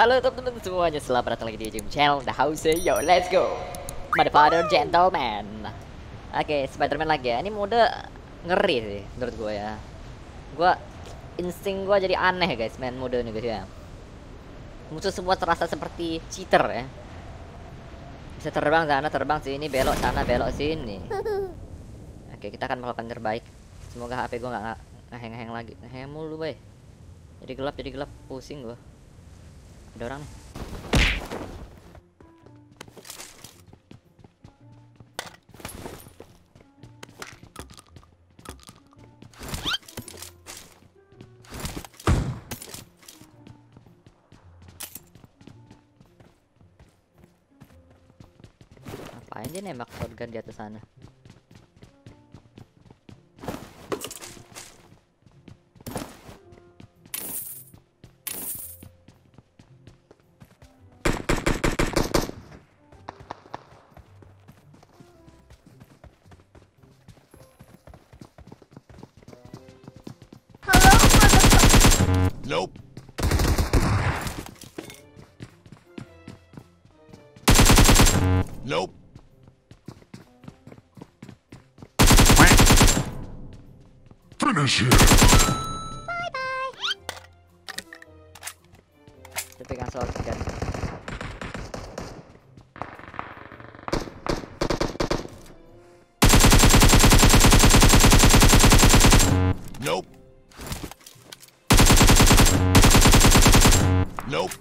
Halo teman-teman semuanya, selamat datang lagi di game channel The House. Yo, let's go. Motherfather Gentleman. Oke, Spiderman lagi ya. Ini mode ngeri sih menurut gue ya. Gue, insting gue jadi aneh guys main mode ini guys ya. Musuh semua terasa seperti cheater ya. Bisa terbang sana, terbang sini, belok sana, belok sini. Oke, kita akan melakukan terbaik. Semoga HP gue gak ngeheng-ngeheng lagi. Ngeheng mulu boy. Jadi gelap, jadi gelap, pusing gue ada orang nih. Ngapain dia nembak shotgun di atas sana? Nope. Nope. Finish him. Nope.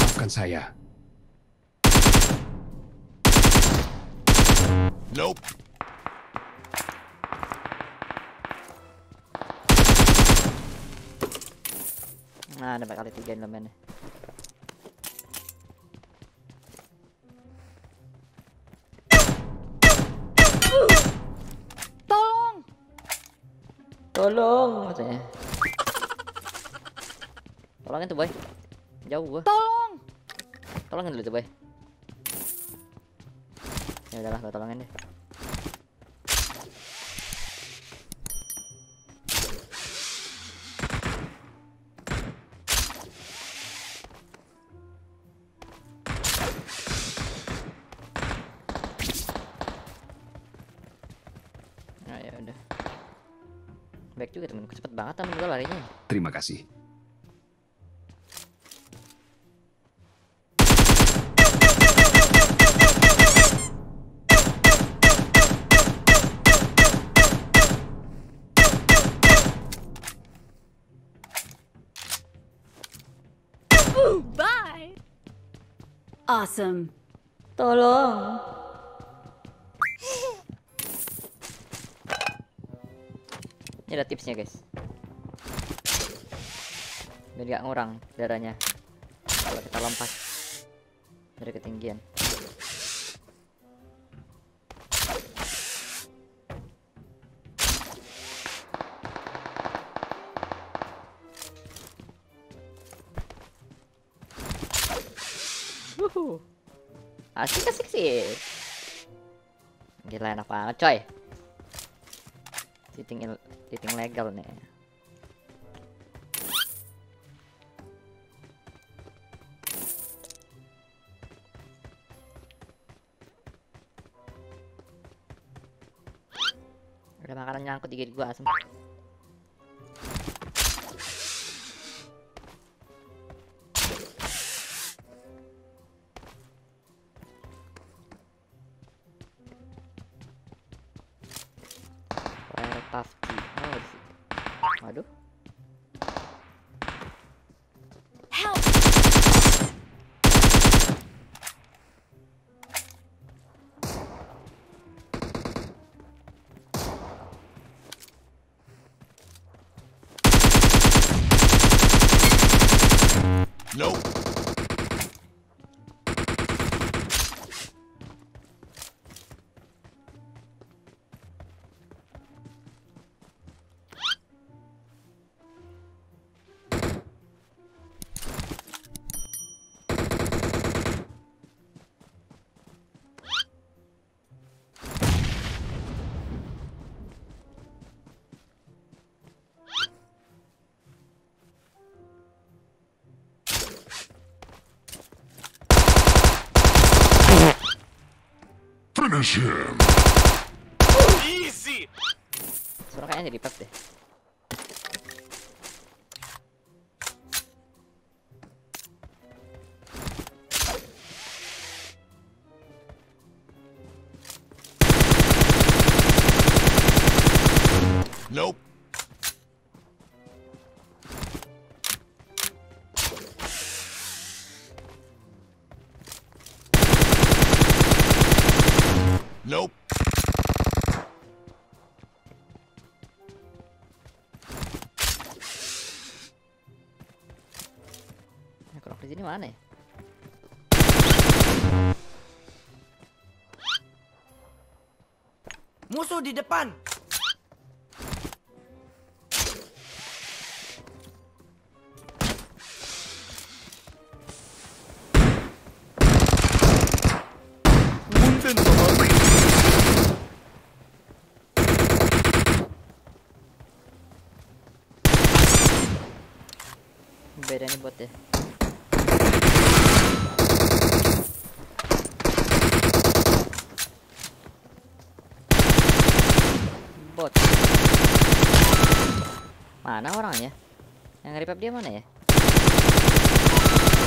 Maafkan saya. Nope. Nah, nembak kali tiga elemen. Tolong! Tolong maksudnya. Tolongin tuh boy. Jauh gua. Tolong! Tolongin dulu tuh boy. Ya udahlah, gua tolongin deh. Nah, ya udah. Baik juga temenku cepet banget temen gua larinya. Terima kasih. Awesome. Tolong. Ini ada tipsnya guys. Biar gak ngurang darahnya kalau kita lompat dari ketinggian. Asik asik sih. Gila enak banget coy. Il- cheating legal nih. Ada makanan nyangkut di gigi gua asem. Finish him. Easy. Suara kayaknya jadi pep deh. Sini mana ya? Musuh di depan. Bot. Mana orangnya? Yang nge dia mana ya?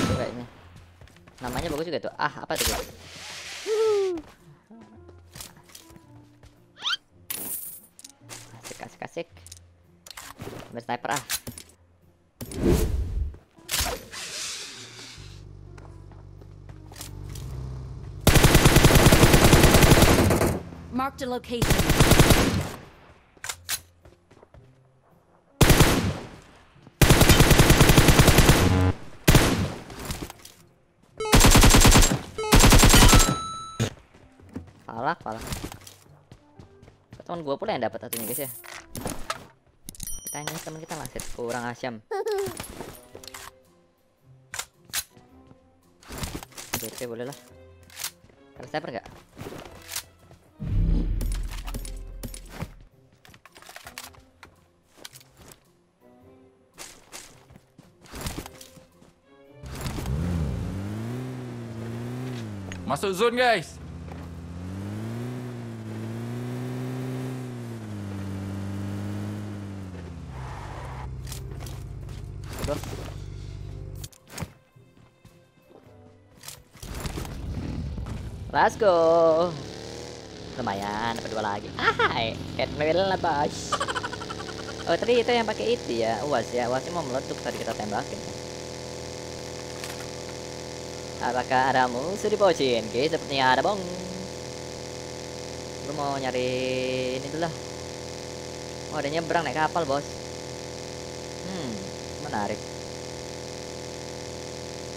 Itu kayaknya. Namanya bagus juga tuh. Ah, apa tuh? guys? Asik, asik, asik. Ambil sniper ah. Marked a location. Kalah, kalah. Teman gua pula yang dapat satunya guys ya. Kita yang teman kita set kurang asyam. BP boleh lah. Ada sniper nggak? Masuk zone guys. Let's go. Lumayan dapat dua lagi. Hai, Catmill lah bos. Oh tadi itu yang pakai itu ya, uas ya, uasnya mau meletup tadi kita tembakin. Apakah ada musuh di pocin? Oke, sepertinya ada bong. Lu mau nyari ini dulu lah. Oh ada nyebrang naik kapal bos. Hmm, menarik.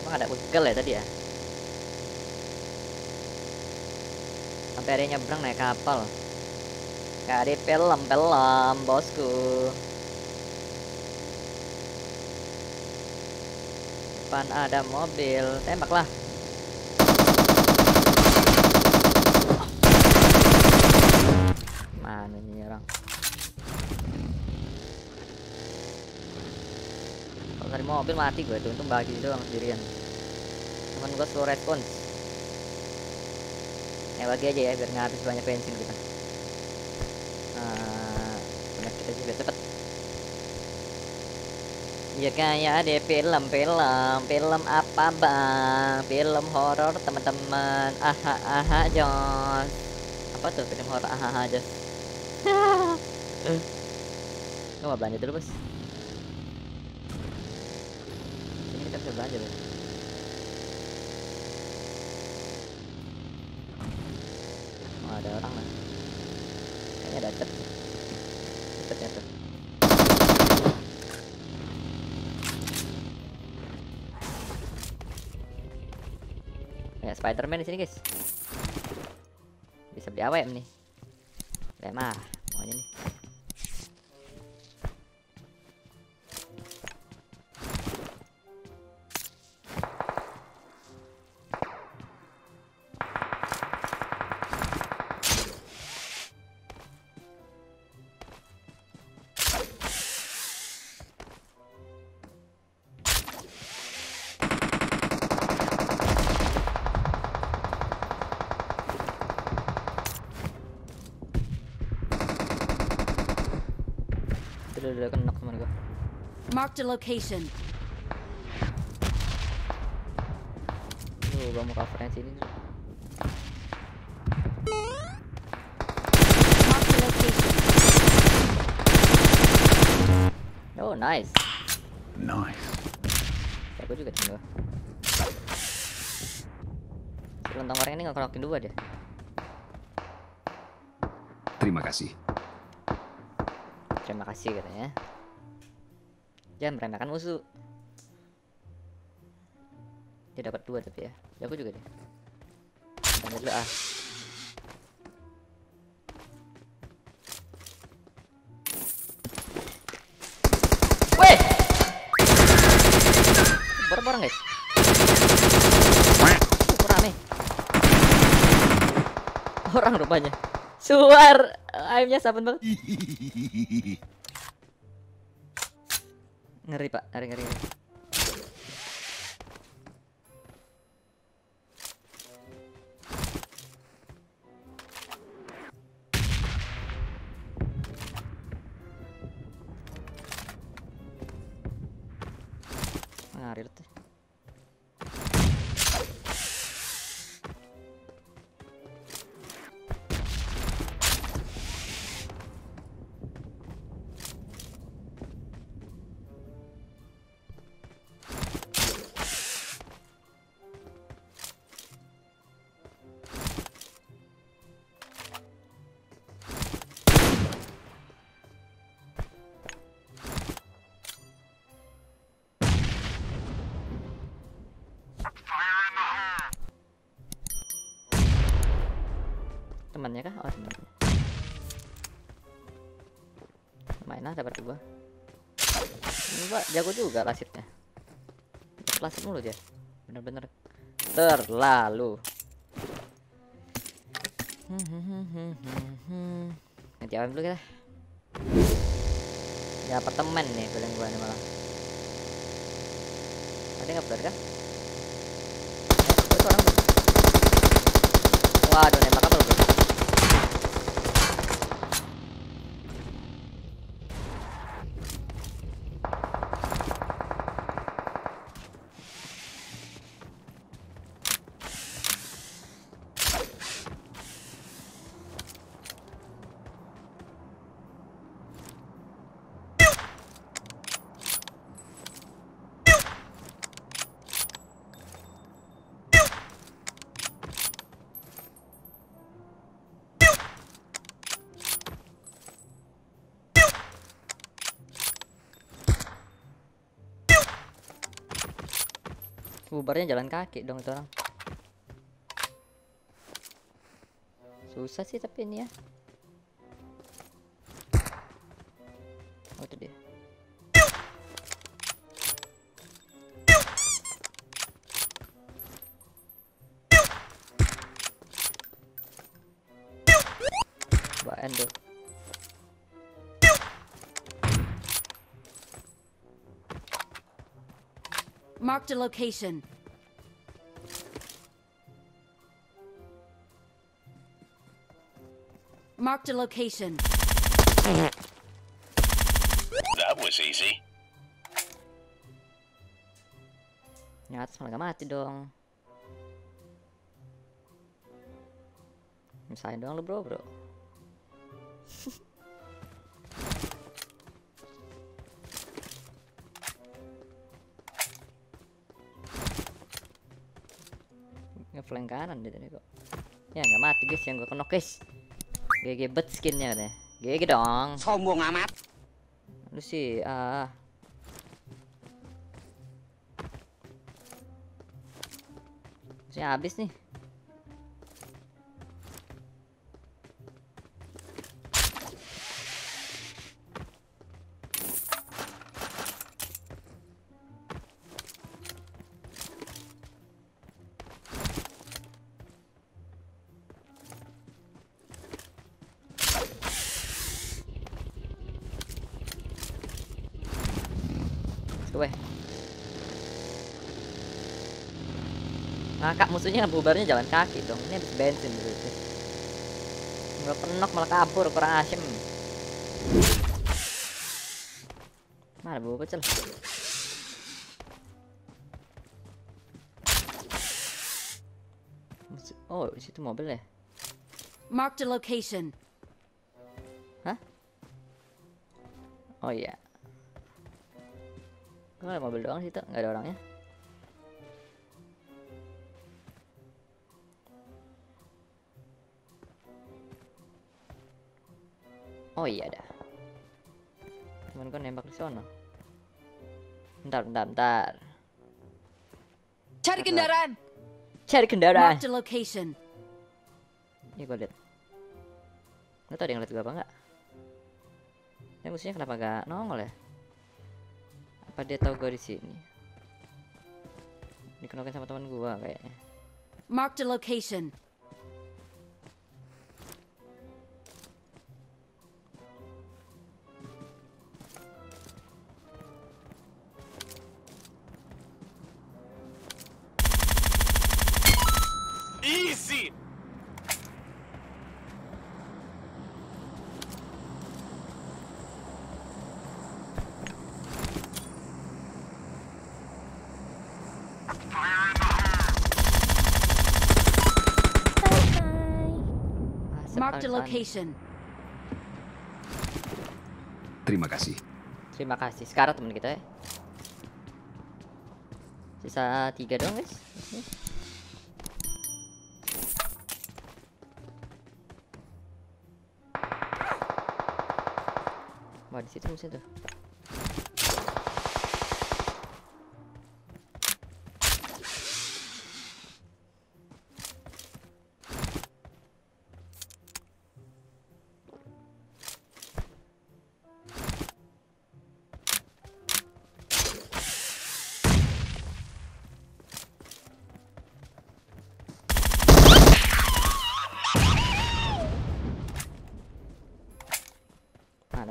Emang ada begal ya tadi ya? Yang nyebrang naik kapal. Kayak di film-film, bosku. Depan ada mobil, tembaklah. Mana ini orang? Kalau dari mobil mati gue tuh, untung bagi doang sendirian. Temen gue slow response. Ya bagi aja ya biar nggak habis banyak bensin kita. Nah, benar kita juga cepet. Ya kayak ada film-film, film apa bang? Film horor teman-teman. Aha aha Jos. Apa tuh film horor aha aha Jos? Gue mau belanja dulu bos. Ini kita bisa belanja bos. Oh, ada orang lah. Kayaknya ada cet. Cetnya tuh. Ya Spiderman di sini guys. Bisa beli AWM nih. Lemah, udah udah kena teman gua. Marked a location. Tuh, gua mau covernya sini. Marked a location. Oh, nice. Nice. Ya, gua juga. Si lontong goreng ini ngokrokin dua deh. Terima kasih. Terima kasih katanya. Jangan meremehkan musuh. Dia dapat dua tapi ya. Jago juga dia. Tanda dulu ah. Weh! Borong-borong guys. Orang rupanya. Suar, aimnya saben banget. Ngeri pak, ngeri ngeri. ngeri. Ngarir tuh. Temannya kah? Oh temannya. Main lah dapat dua. Ini pak jago juga lasitnya. Lasit mulu dia. Bener-bener terlalu. Awam dulu kita. Di apartemen nih feeling gua nih malah. Ada nggak benar? Eh, itu orang. Waduh, apa lu? Bro? Bubarnya jalan kaki dong itu orang. Susah sih tapi ini ya. Marked a location. Marked a location. That was easy. Nyata malah gak mati dong. Misahin doang lu bro bro. Ngeflank kanan dia tadi kok. Ya nggak mati guys yang gua kenok guys. GG bet skinnya katanya. GG dong. Sombong amat. Lu sih ah. Masih habis nih. Gue. Ngakak musuhnya bubarnya jalan kaki dong. Ini habis bensin berarti. Nggak penok malah kabur kurang asem. Mana bawa pecel? Oh, situ mobil ya? Marked a location. Hah? Oh iya. Kok ada mobil doang situ? Nggak ada orangnya? Oh iya ada. Cuman kan nembak di sana. Bentar, bentar, bentar. Cari kendaraan. Cari kendaraan. Marked a location. Ini gue liat. Nggak tau dia ngeliat gue apa nggak? Ya musuhnya kenapa gak nongol ya? Apa dia tahu gue di sini? Dikenokin sama teman gue kayaknya. Marked a location. Marked a location. Terima kasih. Terima kasih. Sekarang teman kita ya. Sisa tiga dong guys. Wah di situ musuh tuh.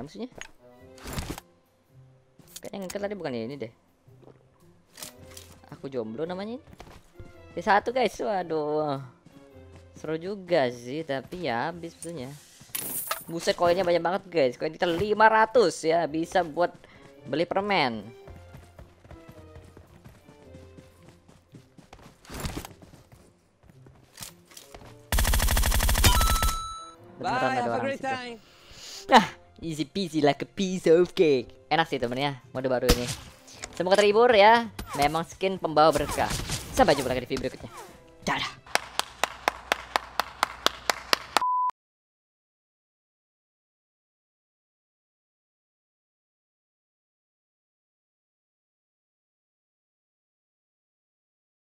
Mana? Kayaknya ngangkat tadi bukan ini deh. Aku jomblo namanya ini. P1 guys, waduh. Seru juga sih, tapi ya habis musuhnya. Buset koinnya banyak banget guys. Koin kita 500 ya, bisa buat beli permen. Beneran ada orang situ. Nah, easy peasy like a piece of cake. Enak sih temennya, mode baru ini. Semoga terhibur ya. Memang skin pembawa berkah. Sampai jumpa lagi di video berikutnya. Dadah.